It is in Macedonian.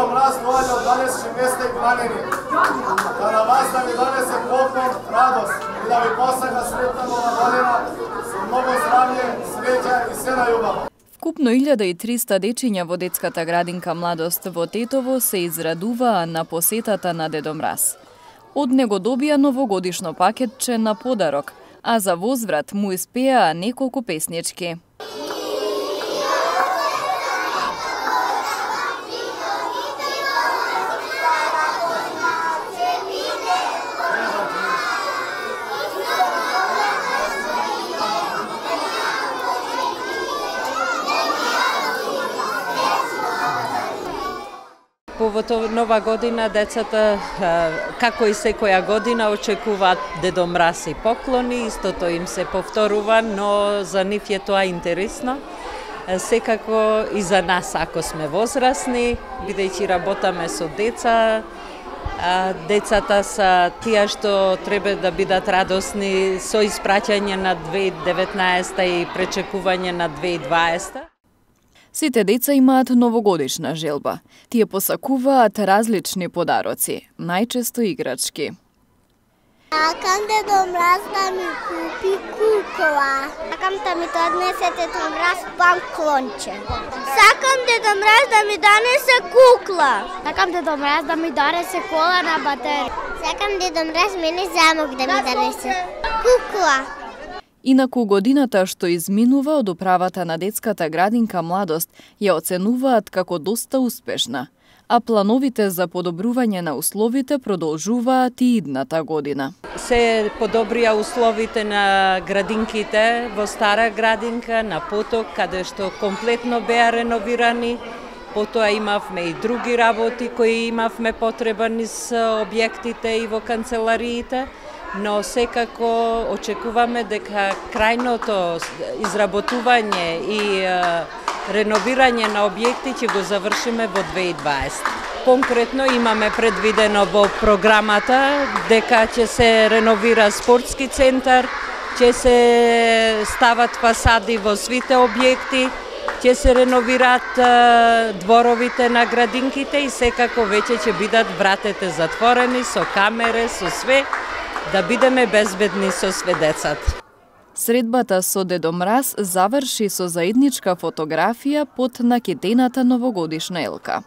Дедо Мраз доаѓа од далечни места и планини. Да на вас да ви донесе поклон, радост и да ви посака сретна нова година со многу здравје, среќа и се најубаво. Вкупно 1300 дечиња во детската градинка Младост во Тетово се израдуваа на посетата на Дедо Мраз. Од него добија новогодишно пакетче на подарок, а за возврат му испеа неколку песнички. Повото нова година децата, како и секоја година, очекуваат Дедо Мраз и поклони, истото им се повторува, но за нив е тоа интересно. Секако и за нас, ако сме возрастни, бидејќи работаме со деца, децата са тие што треба да бидат радосни со испраќање на 2019 и пречекување на 2020. Сите деца имаат новогодишна желба. Тие посакуваат различни подароци, најчесто играчки. Сакам да Мраз да ми купи кукла. Сакам да ми донесе Дедо Мраз панклонче. Сакам Дедо Мраз да ми донесе кукла. Сакам Дедо Мраз да ми донесе кола на батерија. Сакам Дедо Мраз мене замок да ми донесе. Кукла. Инаку годината што изминува од управата на детската градинка Младост ја оценуваат како доста успешна, а плановите за подобрување на условите продолжуваат и идната година. Се подобрија условите на градинките во стара градинка на Поток, каде што комплетно беа реновирани, Потоа имавме и други работи кои имавме потребани с објектите и во канцелариите но секако очекуваме дека крајното изработување и реновирање на објекти ќе го завршиме во 2020. Конкретно имаме предвидено во програмата дека ќе се реновира спортски центар, ќе се стават фасади во свите објекти, ќе се реновираат дворовите на градинките и секако веќе ќе бидат вратете затворени со камере, со све, да бидеме безбедни со сведецата. Средбата со Дедо Мраз заврши со заедничка фотографија под накидената новогодишна елка.